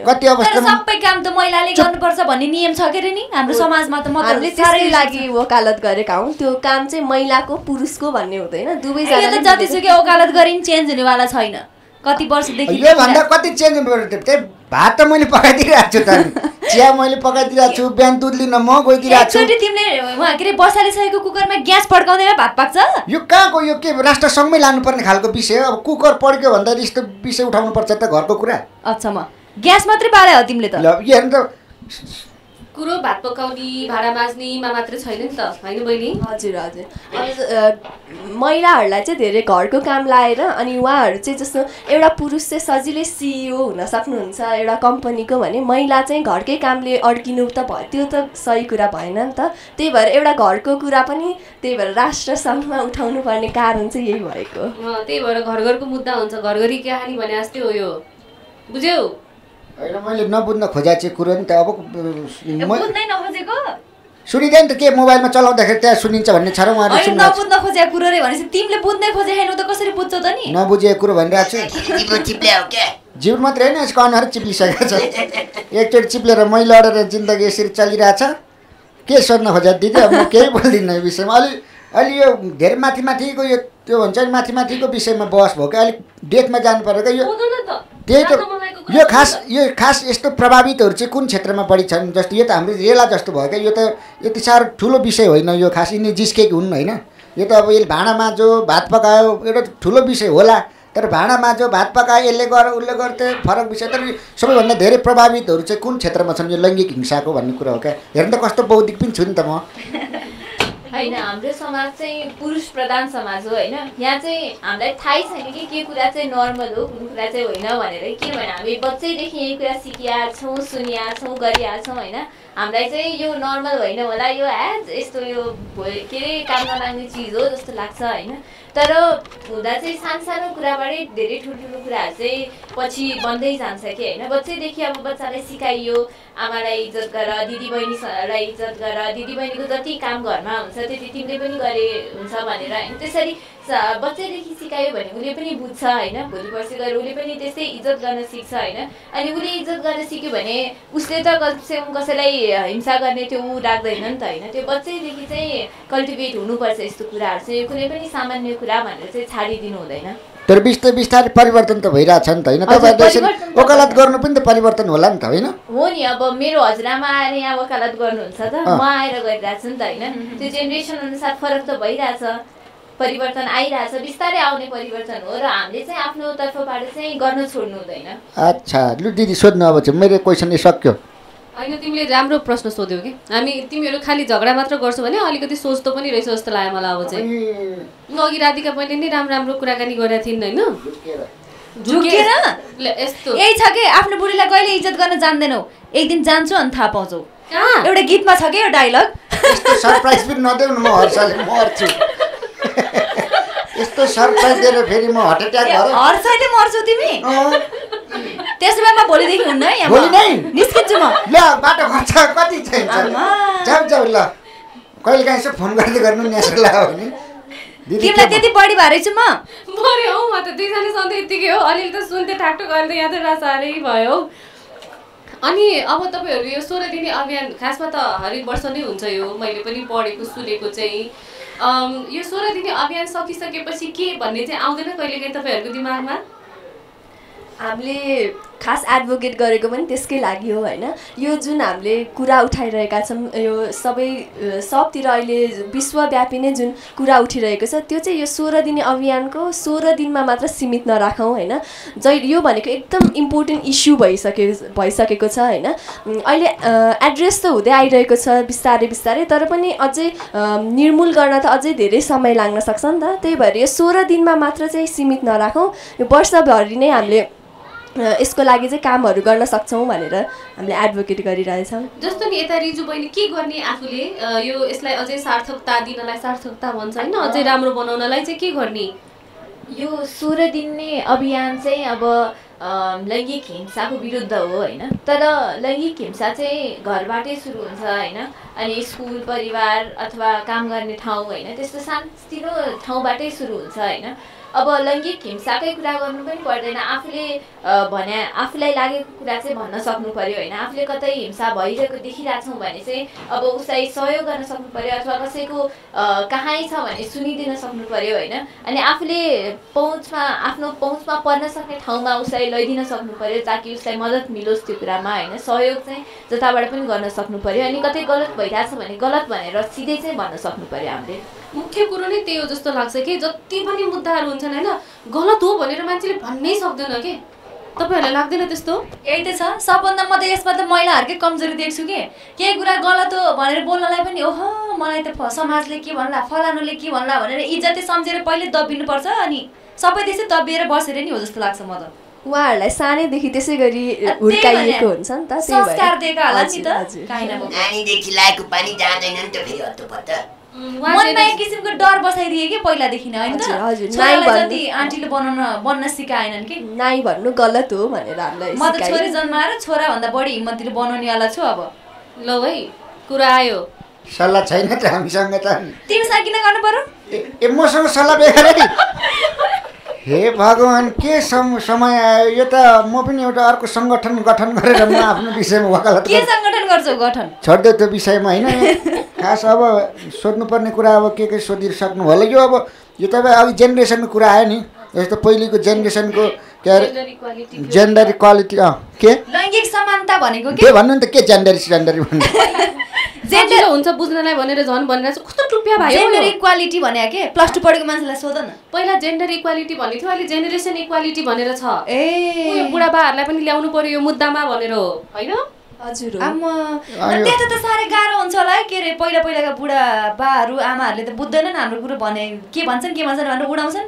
कति सबै काम त महिलाले गर्नुपर्छ भन्ने नियम छ के अरे नि? हाम्रो समाजमा त हामीले साह्रै त्यसकै लागि वकालत गरेका हौँ। त्यो काम चाहिँ महिलाको पुरुषको भन्ने हुँदैन। यो त दुवैजनाले जतिसुकै ओकालत गरिन् चेन्ज हुनेवाला छैन। कति वर्षदेखि यो भन्दा कति चेन्ज त्यही भात त मैले पकाइदिइरहेको छु त चिया मैले पकाइदिइरहेको छु बिहान दुध लिन म गइदिइरहेको छु। तिमीले के अरे बसालिसकेको कुकरमा ग्यास पड्काउँदैमा भात पाक्छ? यो कहाँको यो के राष्ट्रसङ्घमै लानुपर्ने खालको विषय हो? अब कुकर पड्क्यो भन्दा यस्तो विषय उठाउनु पर्छ त घरको कुरा। अच्छा म। ग्यास मात्रै हो तिमीले त। हेर्नु त कुरो भात पकाउने भाँडा माझ्नेमा मात्रै छैन नि त। होइन बहिनी? हजुर हजुर। अब महिलाहरूलाई चाहिँ धेरै घरको काम लाएर अनि उहाँहरू चाहिँ जस्तो एउटा पुरुष चाहिँ सजिलै सिइओ हुन सक्नुहुन्छ एउटा कम्पनीको भने महिला चाहिँ घरकै कामले अड्किनु त भयो त्यो त सही कुरा भएन नि त। त्यही भएर एउटा घरको कुरा पनि त्यही भएर राष्ट्र सङ्घमा उठाउनु पर्ने कारण चाहिँ यही भएको त्यही भएर घर घरको मुद्दा हुन्छ घर घरी कहानी भने जस्तै हो यो। बुझ्यौ? होइन मैले नबुझ्न खोजेको चाहिँ कुरो नि त अब म- सुनिँदैन त के मोबाइलमा चलाउँदाखेरि त्यहाँ सुनिन्छ भन्ने छ र सुन्नु नबुझ्न खोजेको कुरो रे भनेपछि तिमीले बुझ्नै खोजे छैनौ त कसरी बुझ्छौ त नि। नबुझेको कुरो भनिरहेको छु। जिउ मात्रै होइन यसको अनुहार चिप्लिसकेको छ। एकचोटि चिप्लेर मैला अडेर जिन्दगी यसरी चलिरहेछ। के सोध्न खोजेको दिदी अब म केही बोल्दिनँ यो विषयमा। अलि अलि यो धेरै माथि माथिको यो त्यो भन्छ नि माथि माथिको विषयमा बहस भयो क्या अलिक डेटमा जानु पऱ्यो क्या यो न त्यही त। यो खास यो खास यस्तो प्रभावितहरू चाहिँ कुन क्षेत्रमा बढी छन्? जस्तो यो त हाम्रो रेला जस्तो भयो क्या। यो त यति साह्रो ठुलो विषय होइन यो खास। यिनी जिस्केको हुन् होइन। यो त अब यसले भाँडा माझ्यो भात पकायो एउटा ठुलो विषय होला। तर भाँडा माझ्यो भात पकायो यसले गर उसले गर्छ फरक विषय। तर सबैभन्दा धेरै प्रभावितहरू चाहिँ कुन क्षेत्रमा छन् यो लैङ्गिक हिंसाको भन्ने कुरा हो क्या? हेर्नु त कस्तो बौद्धिक पनि छु नि त म। होइन हाम्रो समाज चाहिँ पुरुष प्रधान समाज हो होइन। यहाँ चाहिँ हामीलाई थाहै छैन कि के कुरा चाहिँ नर्मल हो कुन कुरा चाहिँ होइन भनेर। के भने हामी बच्चैदेखि यही कुरा सिकिया छौँ सुनिया छौँ गरिया छौँ होइन। हामीलाई चाहिँ यो नर्मल होइन होला यो एज यस्तो यो के अरे काम नलाग्ने चिज हो जस्तो लाग्छ होइन। तर हुँदा चाहिँ सानो सानो कुराबाटै धेरै ठुल्ठुलो कुराहरू चाहिँ पछि बन्दै जान्छ कि होइन। बच्चैदेखि अब बच्चालाई सिकाइयो आमालाई इज्जत गर दिदी बहिनीलाई इज्जत गर दिदी बहिनीको जति काम घरमा हुन्छ त्यति तिमीले पनि गरे हुन्छ भनेर होइन। त्यसरी बच्चैदेखि सिकायो भने उसले पनि बुझ्छ होइन? भोलि पर्सि गएर उसले पनि त्यस्तै इज्जत गर्न सिक्छ होइन? अनि उसले इज्जत गर्न सिक्यो भने उसले त कमसेकम कसैलाई हिंसा गर्ने त्यो ऊ राख्दैन नि त होइन? त्यो बच्चैदेखि चाहिँ कल्टिभेट हुनुपर्छ यस्तो कुराहरू चाहिँ। कुनै पनि सामान्य कुरा भनेर चाहिँ छाडिदिनु हुँदैन। तर बिस्तारै बिस्तारै परिवर्तन त भइरहेछ नि त होइन? हजुर, तपाईँहरूले यसरी परिवर्तन त वकालत। गर्नु पनि त परिवर्तन होला नि त होइन? हो नि अब मेरो हजुरआमा आएर यहाँ वकालत गर्नुहुन्छ त। म आएर गरिरहेको छु नि त होइन? त्यो जेनेरेसन अनुसार फरक त भइरहेछ। परिवर्तन आइरहेछ बिस्तारै आउने परिवर्तन हो र हामीले चाहिँ आफ्नो तर्फबाट चाहिँ गर्न छोड्नु हुँदैन। अच्छा लु दिदी सोध्नु अब चाहिँ मेरो क्वेसन सक्यो। होइन तिमीले राम्रो प्रश्न सोध्यौ कि? हामी तिमीहरू खालि झगडा मात्र गर्छौ भने अलिकति सोच्दो पनि रहेछ जस्तो लाग्यो मलाई अब चाहिँ। अघि राधिका मैले नै राम्रो राम्रो कुराकानी गरेका थिइन् होइन? झुकेर। ल, यस्तो। यही छ कि? आफ्नो बुढीलाई कहिले इज्जत गर्न जान्दैनौ। एक दिन जान्छु अनि थाहा पाउँछौ। कहाँ? एउटा गीतमा छ कि यो डायलग? यस्तो सरप्राइज पनि नदेऊ न म हर साल मर्छु यस्तो सरप्राइज दिएर फेरि म हार्ट एट्याक भएर हर साइडले मर्छौ तिमी? त्यसो भए म भोलिदेखि हुन्न है यहाँ भोलि नै? निस्किन्छु म। ल बाटो खर्च कति चाहिन्छ। जाऊ जाऊ ल। कहिले काहीँ यसो फोन गर्दै गर्नु नि यसो लाग्यो भने। तिमीलाई त्यति बढी भएर छु म। मऱ्यो हौ म त दुईजना सधैँ यत्तिकै हो। अलिअलि त सुन्थेँ ठाकटुक अहिले त यहाँ त रासारै भयो हौ। अनि अब तपाईँहरू यो सोह्र दिने अभियान खासमा त हरेक वर्ष नै हुन्छ यो। मैले पनि पढेको सुनेको चाहिँ। यो सोह्र दिने अभियान सकिसकेपछि के भन्ने चाहिँ आउँदैन कहिलेकाहीँ तपाईँहरूको दिमागमा? हामीले खास एडभोकेट गरेको पनि त्यसकै लागि हो होइन? यो जुन हामीले कुरा उठाइरहेका छौँ यो सबै सबतिर अहिले विश्वव्यापी नै जुन कुरा उठिरहेको छ त्यो चाहिँ यो सोह्र दिने अभियानको सोह्र दिनमा मात्र सीमित नराखौँ होइन? जै यो भनेको एकदम इम्पोर्टेन्ट इस्यु भइसके भइसकेको छ होइन? अहिले एड्रेस त हुँदै आइरहेको छ बिस्तारै बिस्तारै तर पनि अझै निर्मूल गर्न त अझै धेरै समय लाग्न सक्छ नि त? त्यही भएर यो सोह्र दिनमा मात्र चाहिँ सीमित नराखौँ। यो वर्षभरि नै हामीले यसको लागि चाहिँ कामहरू गर्न सक्छौँ भनेर हामीले एडभोकेट गरिरहेछौँ। जस्तो नि यता रिजु बहिनी के गर्ने आफूले? यो यसलाई अझै सार्थकता दिनलाई सार्थकता भन्छ होइन? अझै राम्रो बनाउनलाई चाहिँ के गर्ने? यो सोह्र दिने अभियान चाहिँ अब लैङ्गिक हिंसाको विरुद्ध हो होइन? तर लैङ्गिक हिंसा चाहिँ घरबाटै सुरु हुन्छ होइन? अनि स्कुल परिवार अथवा काम गर्ने ठाउँ होइन त्यस्तो सानोतिनो ठाउँबाटै सुरु हुन्छ होइन। अब लैङ्गिक हिंसाकै कुरा गर्नु पनि पर्दैन। आफूले भने आफूलाई लागेको कुरा चाहिँ भन्न सक्नु पर्यो होइन। आफूले कतै हिंसा भइरहेको देखिरहेछौँ भने चाहिँ अब उसलाई सहयोग गर्न सक्नु पर्यो अथवा कसैको कहीँ छ भने सुनिदिन सक्नु पर्यो होइन। अनि आफूले पहुँचमा आफ्नो पहुँचमा पर्न सक्ने ठाउँमा उसलाई लैदिन सक्नु पर्यो ताकि उसलाई मद्दत मिलोस् त्यो कुरामा होइन। सहयोग चाहिँ जताबाट पनि गर्न सक्नु पर्यो। अनि कतै गलत भइरहेछ भने गलत भनेर सिधै चाहिँ भन्न सक्नु पर्यो हामीले। मुख्य कुरो नै त्यही हो जस्तो लाग्छ कि? जति पनि मुद्दाहरू हुन्छन् होइन? गलत हो भनेर मान्छेले भन्नै सक्दैन कि? तपाईँहरूलाई लाग्दैन त्यस्तो? यही त छ। सबभन्दा म त यसमा त महिलाहरूकै कमजोरी देख्छु कि? केही कुरा गलत हो भनेर बोल्नलाई पनि ओहो मलाई त फ- समाजले के भन्ला फलानुले के भन्ला भनेर इज्जतै सम्झेर पहिले दबिनुपर्छ अनि सबै त्यसै दबिएर बसेर नि हो जस्तो लाग्छ म त। उहाँहरूलाई सानैदेखि त्यसै गरी हुर्काइएको। हुन्छ नि त त्यही भएर। संस्कार दिएका होला नि हजुर, त हजुर। काहीँ न नानीदेखि लागेको पानी जाँदैन नि त फेरि हत्तपत्त उहाँ मनमा एक किसिमको डर बसाइदिए कि पहिलादेखि नै होइन? जति आन्टीले बनाउन बन्न सिकाएनन् कि? नाइ भन्नु गलत हो भनेर हामीलाई म त छोरी। जन्माएर छोराभन्दा बढी हिम्मतीले बनाउनेवाला छु अब। ल है कुरा आयो। सल्लाह छैन त हामीसँग त। तिमीसँग किन गर्नु पर्यो? ए- ए मसँग सल्लाह बेकारै <laughs> हे भगवान् के सम समय आयो? यो त म पनि एउटा अर्को सङ्गठन गठन गरेर म आफ्नो विषयमा वकालत के सङ्गठन गर्छौ गठन? छोडिदियो त्यो विषयमा होइन? खास अब सोध्नुपर्ने कुरा अब के के सोधिसक्नु होला। यो अब यो तपाईँ अघि जेनेरेसनको कुरा आयो नि। जस्तो पहिलेको जेनेरेसनको के अरे जेन्डर इक्वालिटी अँ के? लैङ्गिक समानता भनेको के? के भन्नु नि त के जेन्डर जेन्डर भन्नु? <laughs> सजिलो हुन्छ बुझ्नलाई भनेर झन् भनेर कस्तो टुप्या भयो जेन्डर? इक्वालिटी भने के? प्लस टू पढेको मान्छेलाई सोध न। पहिला जेन्डर इक्वालिटी भन्ने थियो अहिले जेनेरेसन इक्वालिटी भनेर छ। ए। यो बुढाबाहरूलाई पनि ल्याउनु पर्यो यो मुद्दामा भनेर हो होइन? हजुर। त्यता त साह्रै गाह्रो हुन्छ होला है के अरे पहिला पहिलाका बुढा बाहरू आमाहरूले त बुझ्दैनन् हाम्रो कुरो भने के भन्छन् के भन्छन् भनेर उडाउँछन्।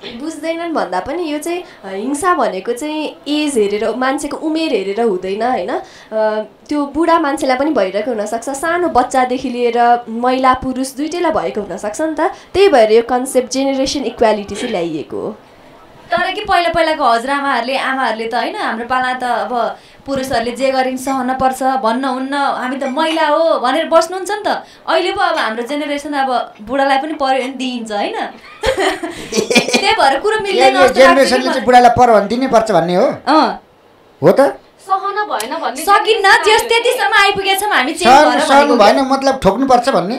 बुझ्दैनन् भन्दा पनि यो चाहिँ हिंसा भनेको चाहिँ एज हेरेर मान्छेको उमेर हेरेर हुँदैन होइन? त्यो बुढा मान्छेलाई पनि भइरहेको हुनसक्छ। सानो बच्चादेखि लिएर महिला पुरुष दुइटैलाई भएको हुनसक्छ नि त। त्यही भएर यो कन्सेप्ट जेनेरेसन इक्वालिटी चाहिँ ल्याइएको हो। तर कि पहिला पहिलाको हजुरआमाहरूले आमाहरूले त होइन? हाम्रो पाला त अब पुरुषहरूले जे गरिन् सहन पर्छ भन्न हुन्न हामी त महिला हो भनेर बस्नुहुन्छ नि त। अहिले पो अब हाम्रो जेनेरेसन अब बुढालाई पनि पर्यो भने दिइन्छ होइन? <laughs> त्यही भएर कुरो मिल्दैन। बुढालाई पर भने दिनैपर्छ भन्ने हो? अँ। हो त? सहन भएन भन्ने सकिन्न त्यतिसम्म आइपुगेछौँ हामी सहनु भएन मतलब ठोक्नुपर्छ भन्ने?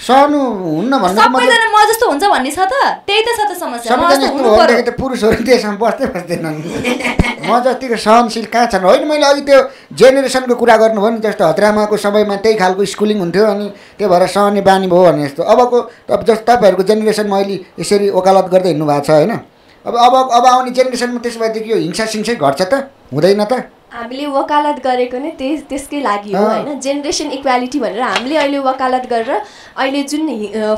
सहनु हुन्न भन्ने सबैजना म जस्तो हुन्छ भन्ने छ त। त्यही त छ त समस्या। त पुरुषहरू देशमा बस्दै बस्दैनन्। म जतिको सहनशील कहाँ छन्? होइन मैले अघि त्यो जेनेरेसनको कुरा गर्नुभयो नि जस्तो हजुरआमाको समयमा त्यही खालको स्कुलिङ हुन्थ्यो अनि त्यो भएर सहने बानी भयो भने जस्तो। अबको अब जस्तो तपाईँहरूको जेनेरेसनमा अहिले यसरी वकालत गर्दै हिँड्नु भएको छ होइन? अब अब अब आउने जेनेरेसनमा त्यसो भएदेखि यो हिंसा सिंसै घट्छ त? हुँदैन त? हामीले वकालत गरेको नै त्यस त्यसकै लागि हो। होइन? जेनेरेसन इक्वालिटी भनेर हामीले अहिले वकालत गरेर अहिले जुन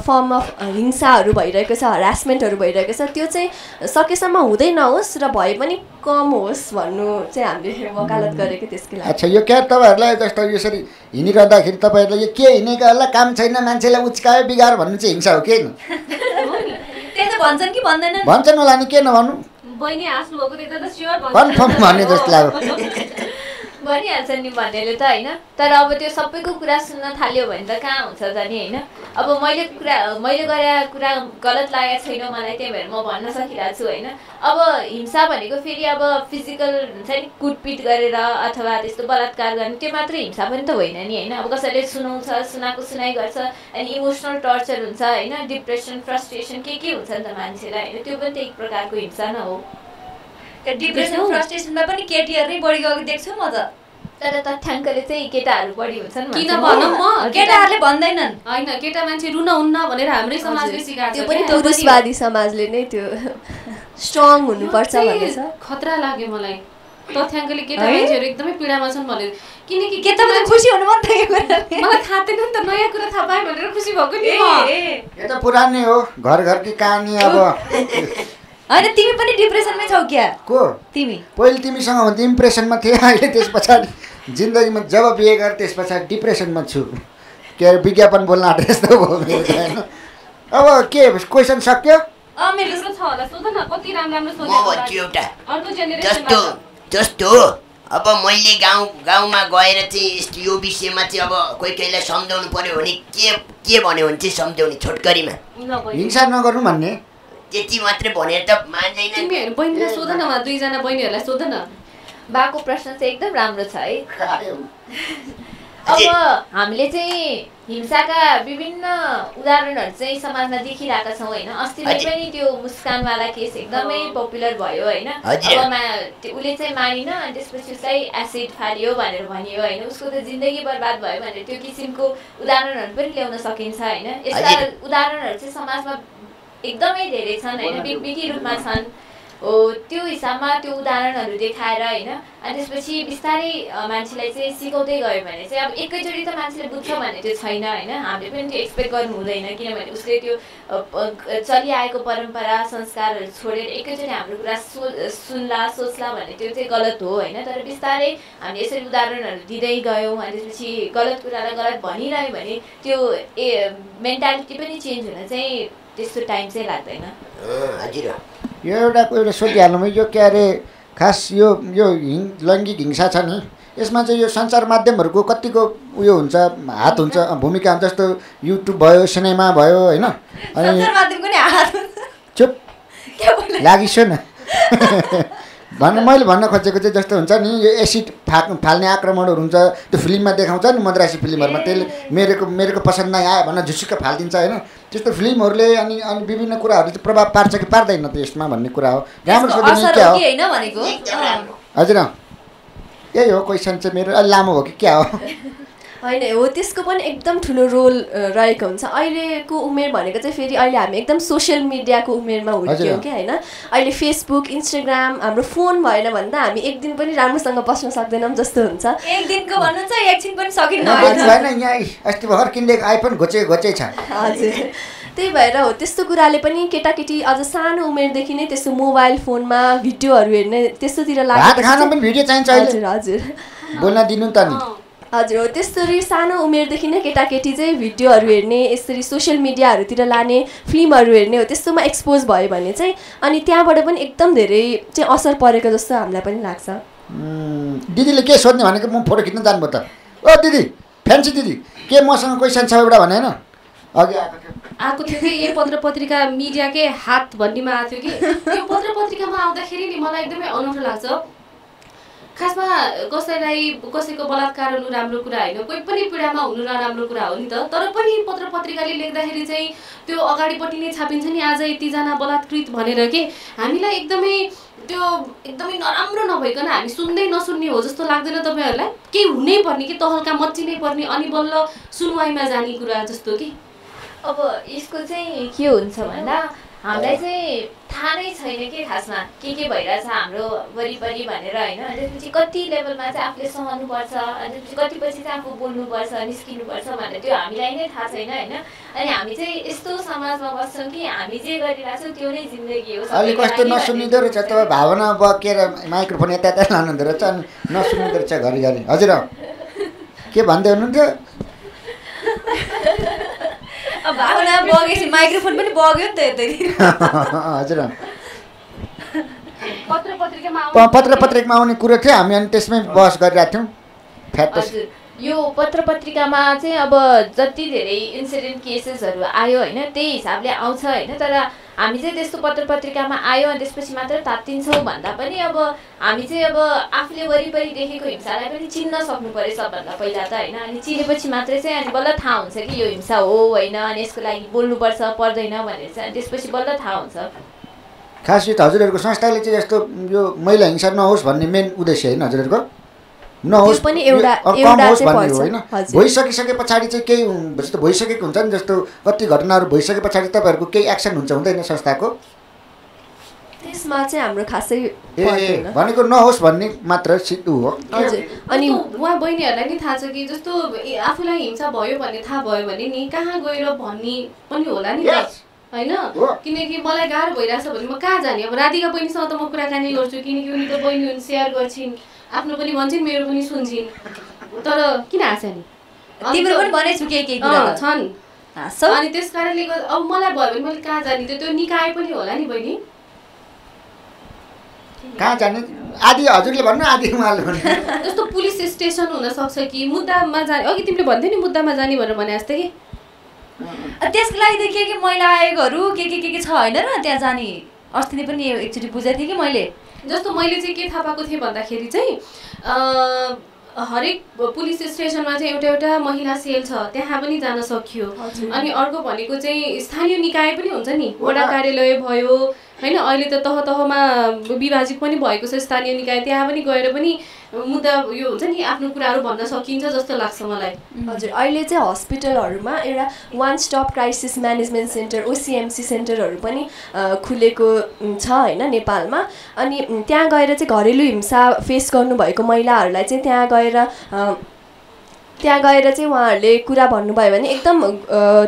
फर्म अफ हिंसाहरू भइरहेको छ हरासमेन्टहरू भइरहेको छ त्यो चाहिँ सकेसम्म हुँदै नहोस् र भए पनि कम होस् भन्नु चाहिँ हामीले वकालत गरेको त्यसकै लागि। अच्छा यो क्या तपाईँहरूलाई जस्तो यसरी हिँडिरहँदाखेरि तपाईँहरूलाई यो के हिँडेकोहरूलाई काम छैन मान्छेलाई उच्कायो बिगार भन्नु चाहिँ हिंसा हो के <laughs> त्यही त भन्छन् कि भन्दैनन्। भन्छन् होला नि के नभन्नु? बहिनी हाँस्नु भएको देख्दा त स्योर कन्फर्म भन्ने जस्तो लाग्यो। <laughs> भनिहाल्छ नि भन्नेले त होइन। तर अब त्यो सबैको कुरा सुन्न थाल्यो भने त कहाँ हुन्छ त नि होइन। अब मैले कुरा मैले गरेर कुरा गलत लागेको छैन मलाई त्यही भएर म भन्न सकिरहेको छु होइन। अब हिंसा भनेको फेरि अब फिजिकल हुन्छ नि कुटपिट गरेर अथवा त्यस्तो बलात्कार गर्ने त्यो मात्रै हिंसा पनि त होइन नि होइन। अब कसैले सुनाउँछ सुनाएको सुनाइ गर्छ अनि इमोसनल टर्चर हुन्छ होइन। डिप्रेसन फ्रस्ट्रेसन के के हुन्छ नि त मान्छेलाई। होइन त्यो पनि त एक प्रकारको हिंसा न हो। त्यो डिप्रेसन? फ्रस्ट्रेसनमा पनि केटीहरू नै बढी गएको देख्छु म त तर तथ्याङ्कले चाहिँ केटाहरू बढी हुन्छन् किन। भनौँ म केटाहरूले भन्दैनन् होइन केटा मान्छे रुन हुन्न भनेर हाम्रै समाजले। सिकाएको त्यो पनि। पुरुषवादी समाजले नै त्यो स्ट्रङ हुनुपर्छ खतरा लाग्यो मलाई तथ्याङ्कले केटा है? मान्छेहरू एकदमै पीडामा छन् भनेर किनकि के केटा मान्छे खुसी हुनु मन थियो? <laughs> मलाई थाहा थिएन नि त नयाँ कुरा थाहा पाएँ भनेर खुसी भएको नि। यो त पुरानै हो घर घरकी कहानी अब <laughs> होइन तिमी पनि डिप्रेसनमै छौ क्या? को? तिमी। पहिले तिमीसँग हुन्थ्यो इम्प्रेसनमा थिएँ अहिले त्यस पछाडि जिन्दगीमा जब बिहे गरेँ त्यस पछाडि डिप्रेसनमा छु। के अरे विज्ञापन बोल्न आँटेँ जस्तो भयो मेरो होइन। अब के क्वेसन सक्यो? जस्तो जस्तो अब मैले गाउँ गाउँमा गएर चाहिँ यस्तो यो विषयमा चाहिँ अब कोही कोहीलाई सम्झाउनु पर्यो भने के के भन्यो भने चाहिँ सम्झाउने छोटकरीमा। हिंसा नगर्नु भन्ने। त्यति मात्रै भनेर त मान्दैन। तिमीहरू बहिनीलाई सोध न उहाँ दुईजना बहिनीहरूलाई सोध न। बाको प्रश्न चाहिँ एकदम राम्रो छ है। अब हामीले चाहिँ हिंसाका विभिन्न उदाहरणहरू चाहिँ समाजमा देखिरहेका छौँ होइन। अस्ति। पनि त्यो मुस्कानवाला केस एकदमै पपुलर भयो होइन। अब उसले चाहिँ मानिन अनि त्यसपछि उसलाई एसिड फाल्यो भनेर भनियो होइन। उसको त जिन्दगी बर्बाद भयो भनेर त्यो किसिमको उदाहरणहरू पनि ल्याउन सकिन्छ होइन। यस्ता। उदाहरणहरू चाहिँ समाजमा एकदमै धेरै छन् होइन? बिगबिगी रूपमा छन्। हो त्यो हिसाबमा त्यो उदाहरणहरू देखाएर होइन? अनि त्यसपछि बिस्तारै मान्छेलाई चाहिँ सिकाउँदै गयो भने चाहिँ अब एकैचोटि त मान्छेले बुझ्छ भन्ने त्यो छैन होइन? हामीले पनि त्यो एक्सपेक्ट गर्नु हुँदैन किनभने उसले त्यो चलिआएको परम्परा संस्कारहरू छोडेर एकैचोटि हाम्रो कुरा सो सुन्ला सोच्ला भन्ने त्यो चाहिँ गलत हो होइन? तर बिस्तारै हामीले यसरी उदाहरणहरू दिँदै गयौँ अनि त्यसपछि गलत कुरालाई गलत भनिरह्यो भने त्यो ए मेन्टालिटी पनि चेन्ज हुन चाहिँ त्यस्तो टाइम चाहिँ लाग्दैन। हजुर यो एउटा एउटा सोधिहालौँ है, यो के अरे खास यो यो हिङ लैङ्गिक हिंसा छ नि यसमा चाहिँ यो सञ्चार माध्यमहरूको कतिको उयो हुन्छ हात हुन्छ भूमिका हुन्छ जस्तो युट्युब भयो सिनेमा भयो होइन? अनि सञ्चार माध्यमको नि हात हुन्छ। चुप। लागिसो न <laughs> भन्न मैले भन्न खोजेको चाहिँ जस्तो हुन्छ नि यो एसिड फाक फाल्ने आक्रमणहरू हुन्छ त्यो फिल्ममा देखाउँछ नि मद्रासी फिल्महरूमा। त्यसले मेरेको मेरेको पसन्द नै आयो भनेर झुसुक्क फालिदिन्छ होइन? त्यस्तो फिल्महरूले अनि अनि विभिन्न कुराहरू चाहिँ प्रभाव पार्छ कि पार्दैन त यसमा भन्ने कुरा हो। राम्रो हजुर। यही हो क्वेसन चाहिँ मेरो अलि लामो हो कि क्या हो? <laughs> होइन हो त्यसको पनि एकदम ठुलो रोल रहेको हुन्छ। अहिलेको उमेर भनेको चाहिँ फेरि अहिले हामी एकदम सोसियल मिडियाको उमेरमा हुर्क्यौँ। कि होइन? अहिले फेसबुक इन्स्टाग्राम हाम्रो फोन भएन भने त हामी एक दिन पनि राम्रोसँग बस्न सक्दैनौँ जस्तो हुन्छ। एक दिनको भन्नुहुन्छ एकछिन पनि सकिन्न यहाँ होइन। बोल्नु भएन यहाँ अस्ति भर्खर किनिदिएको आइफोन घोचे घोचै छ। हजुर। त्यही भएर हो त्यस्तो कुराले पनि केटाकेटी अझ सानो उमेरदेखि नै त्यस्तो मोबाइल फोनमा भिडियोहरू हेर्ने त्यस्तोतिर भात लागेपछि खान चाहिँ- पनि भिडियो चाहिन्छ अहिले। हजुर हजुर। बोल्न दिनु त नि हजुर हो। त्यस्तरी सानो उमेरदेखि नै केटाकेटी चाहिँ भिडियोहरू हेर्ने यसरी सोसियल मिडियाहरूतिर लाने फिल्महरू हेर्ने हो। त्यस्तोमा एक्सपोज भयो भने चाहिँ अनि त्यहाँबाट पनि एकदम धेरै चाहिँ असर परेको जस्तो हामीलाई पनि लाग्छ। दिदीले के सोध्ने भनेको म फोटो खिच्न जानुभयो त। ओ दिदी फ्यान्सी दिदी के मसँग क्वेसन छ एउटा भने होइन? अघि आएको थियो। कि? यही पत्र पत्रिका मिडियाकै हात भन्नेमा आएको थियो कि? <laughs> यो पत्र पत्रिकामा आउँदाखेरि नि मलाई एकदमै अनौठो लाग्छ। खासमा कसैलाई कसैको बलात्कार हुनु राम्रो कुरा होइन कोही पनि पीडामा हुनु नराम्रो कुरा हो नि त। तर पनि पत्र पत्रिकाले लेख्दाखेरि चाहिँ त्यो अगाडिपट्टि नै छापिन्छ नि आज यतिजना बलात्कृत भनेर के? हामीलाई एकदमै त्यो एकदमै नराम्रो नभइकन हामी सुन्दै नसुन्ने हो जस्तो लाग्दैन तपाईँहरूलाई? केही हुनै पर्ने कि तहल्का मच्चिनै पर्ने अनि बल्ल सुनवाईमा जाने कुरा जस्तो कि? अब यसको चाहिँ के हुन्छ भन्दा हामीलाई चाहिँ थाहा नै छैन कि खासमा के के भइरहेछ हाम्रो वरिपरि भनेर होइन अनि त्यसपछि कति लेभलमा चाहिँ आफूले सहनुपर्छ अनि त्यसपछि कतिपछि चाहिँ आफू बोल्नुपर्छ निस्किनुपर्छ भनेर त्यो हामीलाई नै थाहा छैन होइन अनि हामी चाहिँ यस्तो समाजमा बस्छौँ कि हामी जे गरिरहेछौँ त्यो नै जिन्दगी हो अलिक कस्तो नसुनिँदो रहेछ तपाईँ भावना बकेर माइक्रोफोन यता यता लानुहुँदो रहेछ अनि नसुनिँदो रहेछ घरिघरि हजुर। के भन्दै हुनुहुन्थ्यो अब भावना बगेपछि माइक्रोफोन पनि बग्यो नि त यतैतिर <laughs> हजुर। पत्र पत्रिकामा आउने कुरो थियो हामी अनि त्यसमै बहस गरिरहेको थियौँ। यो पत्र पत्रिकामा चाहिँ अब जति धेरै इन्सिडेन्ट केसेसहरू आयो होइन त्यही हिसाबले आउँछ होइन तर हामी चाहिँ त्यस्तो पत्र पत्रिकामा आयो अनि त्यसपछि मात्र तात्तिन्छौँ भन्दा पनि अब हामी चाहिँ अब आफूले वरिपरि देखेको हिंसालाई पनि चिन्न सक्नु पऱ्यो सबभन्दा पहिला त होइन। अनि चिनेपछि मात्रै चाहिँ अनि बल्ल थाहा हुन्छ कि यो हिंसा हो होइन अनि यसको लागि बोल्नुपर्छ पर्दैन भनेर चाहिँ अनि त्यसपछि बल्ल थाहा हुन्छ। खास त हजुरहरूको संस्थाले चाहिँ यस्तो यो महिला हिंसा नहोस् भन्ने मेन उद्देश्य होइन हजुरहरूको? नहोस्। त्यो पनि एउटा-। होइन। भइसकिसके पछाडि चाहिँ केही जस्तो भइसकेको हुन्छ नि जस्तो कति घटनाहरू भइसके पछाडि तपाईँहरूको केही एक्सन हुन्छ हुँदैन संस्थाको? त्यसमा चाहिँ हाम्रो खासै ए भनेको नहोस् भन्ने मात्र सिद्धु हो। हजुर। अनि उहाँ बहिनीहरूलाई नि थाहा छ कि जस्तो आफूलाई हिंसा भयो भन्ने थाहा भयो भने नि कहाँ गएर भन्ने पनि होला नि. होइन? हो। किनकि मलाई गाह्रो भइरहेछ भने म कहाँ जाने? अब राधिका बहिनीसँग त म कुराकानी गर्छु किनकि उनी त बहिनी हुन् सेयर गर्छिन्। आफ्नो पनि भन्छन् मेरो पनि सुन्छन् तर किन हाँस्यो नि? तिम्रो पनि भनेछु कुरा त। छन्? अनि त्यस कारणले गर्दा अब मलाई भयो भने मैले कहाँ जाने? त्यो त्यो निकाय पनि होला नि बहिनी। कहाँ जाने? आदि हजुरले भन्नु आदि उहाँले भन्नु। जस्तो पुलिस स्टेसन हुनसक्छ कि मुद्दामा जाने अघि तिमीले भन्थ्यौ नि मुद्दामा जाने भनेर भने जस्तै कि। अ, त्यसको लागि त के के मैला आयोगहरू के के के के छ होइन र त्यहाँ जाने? अस्ति नै पनि एकचोटि बुझाएको थिएँ कि मैले? जस्तो मैले चाहिँ के थाहा पाएको थिएँ भन्दाखेरि चाहिँ हरेक पुलिस स्टेसनमा चाहिँ एउटा एउटा महिला सेल छ त्यहाँ पनि जान सकियो। अनि अर्को भनेको चाहिँ स्थानीय निकाय पनि हुन्छ नि। वडा। कार्यालय भयो होइन अहिले त तह तहमा विभाजित पनि भएको छ स्थानीय निकाय। त्यहाँ पनि गएर पनि मुद्दा यो हुन्छ नि आफ्नो कुराहरू भन्न सकिन्छ जस्तो लाग्छ मलाई। हजुर अहिले चाहिँ हस्पिटलहरूमा एउटा one stop crisis management centre OCMC सेन्टरहरू पनि खुलेको छ होइन नेपालमा। अनि त्यहाँ गएर चाहिँ घरेलु हिंसा फेस गर्नुभएको महिलाहरूलाई चाहिँ त्यहाँ गएर त्यहाँ गएर चाहिँ उहाँहरूले कुरा भन्नुभयो भने एकदम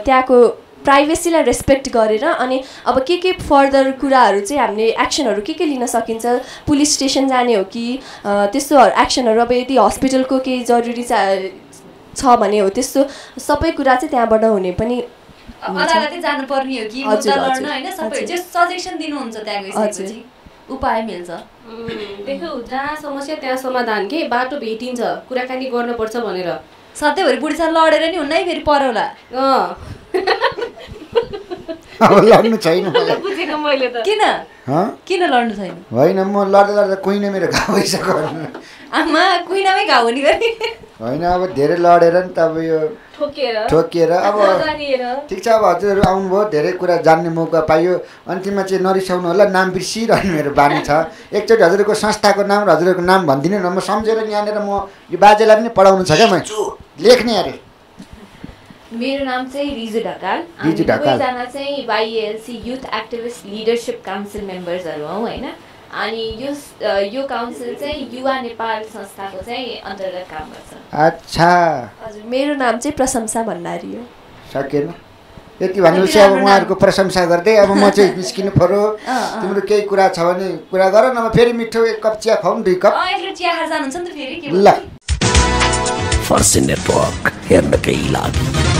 त्यहाँको प्राइभेसीलाई रेस्पेक्ट गरेर अनि अब के के फर्दर कुराहरू चाहिँ हामीले एक्सनहरू के के लिन सकिन्छ पुलिस स्टेसन जाने हो कि त्यस्तो एक्सनहरू अब यदि हस्पिटलको केही जरुरी चा- छ भने हो त्यस्तो सबै कुरा चाहिँ त्यहाँबाट हुने पनि। अदालतै जानुपर्ने हो कि लड्न होइन सबै सजेसन दिनुहुन्छ त्यहाँ उपाय मिल्छ। देखौ जहाँ समस्या त्यहाँ समाधान के बाटो भेटिन्छ कुराकानी गर्नुपर्छ भनेर। सधैँभरि बुढीसँग लडेर नि हुन्न है फेरि परौला। अँ। अब लड्नु छैन। मलाई बुझेको मैले त। किन? हँ? किन लड्नु छैन? होइन म लड्दा लड्दा कोही न मेरो घाउ भइसक्यो आमा कुइनामै घाउ हुने गरी होइन अब धेरै लडेर नि त अब यो ठोकेर ठोकिएर अब ठिक छ अब हजुरहरू आउनुभयो धेरै कुरा जान्ने मौका पाइयो। अन्तिममा चाहिँ नरिसाउनु होला नाम बिर्सिरहने मेरो बानी छ। एकचोटि हजुरहरूको संस्थाको नाम र हजुरहरूको नाम भनिदिनु न म सम्झेर यहाँनिर म यो बाजेलाई पनि पढाउनु छ क्या मैले। लेख्ने अरे। मेरो नाम चाहिँ रिजु ढकाल। हामी। दुवैजना चाहिँ YLC youth activist leadership council मेम्बर्सहरू हौँ होइन? अनि यो यो काउन्सिल चाहिँ युवा नेपाल संस्थाको चाहिँ अन्तर्गत काम गर्छ। अच्छा। हजुर मेरो नाम चाहिँ प्रशंसा भण्डारी हो। सकेन। यति भनेपछि अब उहाँहरूको प्रशंसा गर्दै अब म चाहिँ निस्किनु पऱ्यो <laughs> तिम्रो केही कुरा छ भने कुरा गर नभए फेरि मिठो एक कप चिया खुवाउँ दुई कप। चिया खाएर जानुहुन्छ नि त फेरि के ल? फर्सी नेटवर्क हेर्नकै लागि